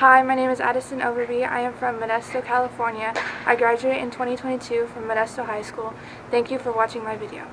Hi, my name is Adison Overbey. I am from Modesto, California. I graduated in 2022 from Modesto High School. Thank you for watching my video.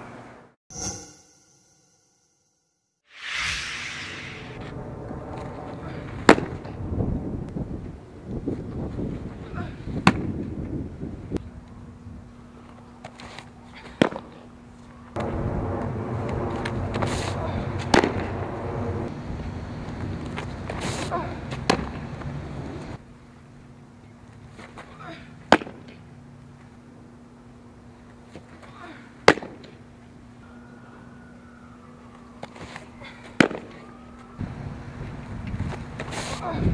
Oh.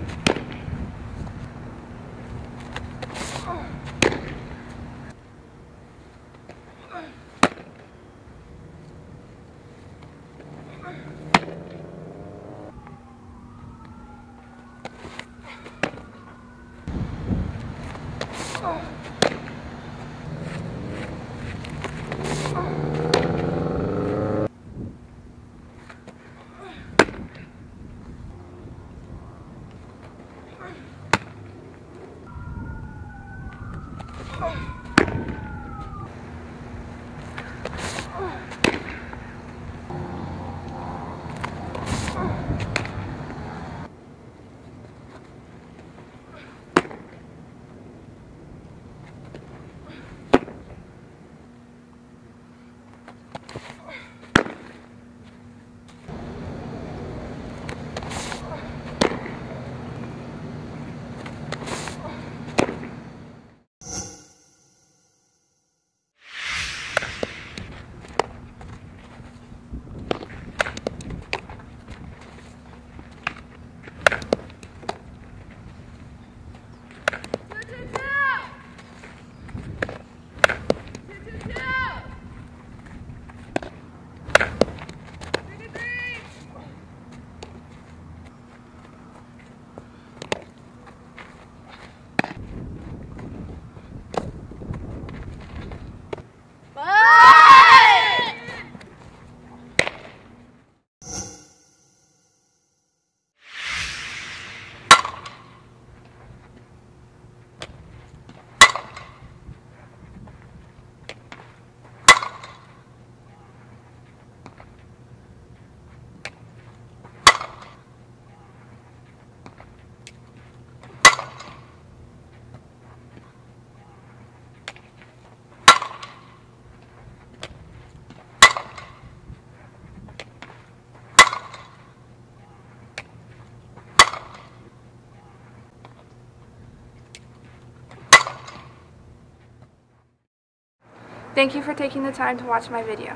Thank you for taking the time to watch my video.